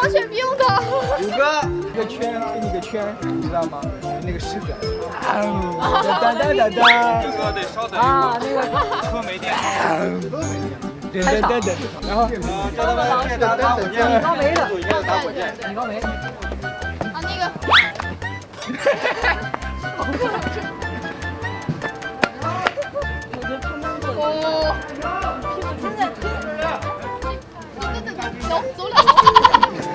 狂犬病的。五个一个圈，给你个圈，你知道吗？那个狮子。啊！哒哒哒哒。这个得稍等啊，那个车没电。对对对对，然后叫他们给他打火箭，你刚没的，主要打火箭。你刚没。啊，那个。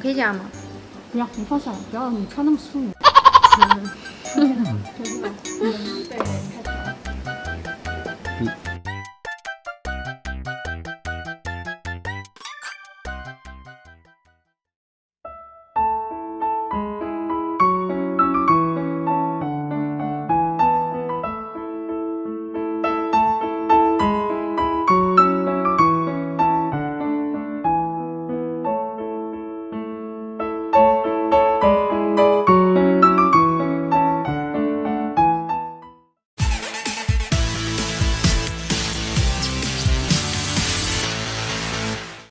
我可以这样吗？不要，你放下来，不要你穿那么素。嗯